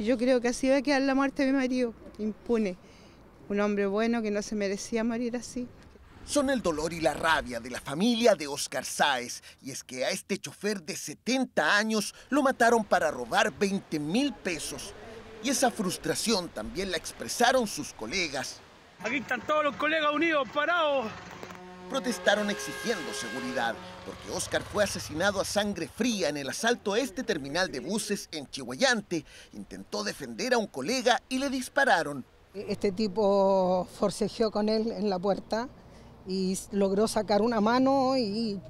Y yo creo que así va a quedar la muerte de mi marido, impune. Un hombre bueno que no se merecía morir así. Son el dolor y la rabia de la familia de Oscar Sáez. Y es que a este chofer de 70 años lo mataron para robar 20 mil pesos. Y esa frustración también la expresaron sus colegas. Aquí están todos los colegas unidos, parados. Protestaron exigiendo seguridad, porque Oscar fue asesinado a sangre fría en el asalto a este terminal de buses en Chihuayante. Intentó defender a un colega y le dispararon. Este tipo forcejeó con él en la puerta y logró sacar una mano y,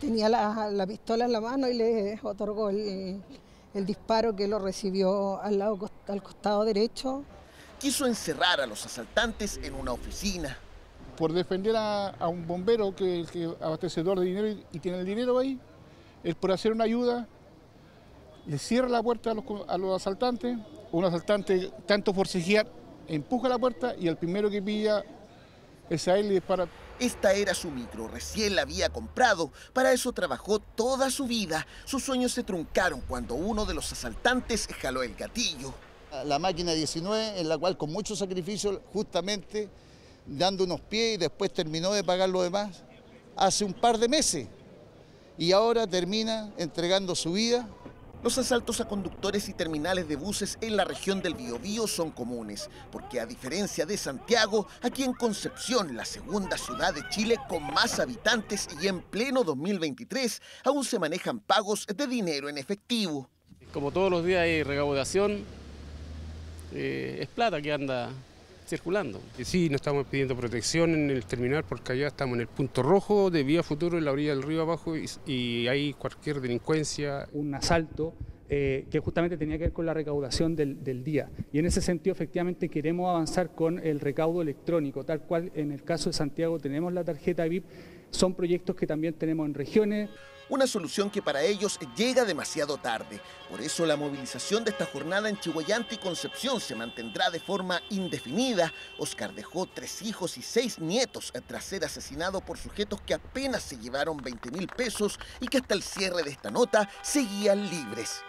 tenía la, pistola en la mano y le otorgó el, disparo que lo recibió al, lado, al costado derecho. Quiso encerrar a los asaltantes en una oficina. Por defender a, un bombero que es abastecedor de dinero y, tiene el dinero ahí, es por hacer una ayuda, le cierra la puerta a los, a los asaltantes, un asaltante tanto forcejear empuja la puerta y el primero que pilla es a él y dispara. Esta era su micro, recién la había comprado. Para eso trabajó toda su vida. Sus sueños se truncaron cuando uno de los asaltantes jaló el gatillo. La máquina 19, en la cual con mucho sacrificio, justamente dando unos pies y después terminó de pagar lo demás, hace un par de meses. Y ahora termina entregando su vida los asaltos a conductores y terminales de buses en la región del Biobío son comunes, porque a diferencia de Santiago, aquí en Concepción, la segunda ciudad de Chile con más habitantes y en pleno 2023, aún se manejan pagos de dinero en efectivo. Como todos los días hay recaudación, eh, es plata que anda circulando. Sí, nos estamos pidiendo protección en el terminal porque allá estamos en el punto rojo de vía futuro en la orilla del río abajo y, hay cualquier delincuencia. Un asalto eh, que justamente tenía que ver con la recaudación del, día. Y en ese sentido, efectivamente, queremos avanzar con el recaudo electrónico, tal cual en el caso de Santiago tenemos la tarjeta VIP, son proyectos que también tenemos en regiones una solución que para ellos llega demasiado tarde. Por eso la movilización de esta jornada en Chihuayante y Concepción se mantendrá de forma indefinida. Oscar dejó tres hijos y seis nietos tras ser asesinado por sujetos que apenas se llevaron 20 mil pesos y que hasta el cierre de esta nota seguían libres.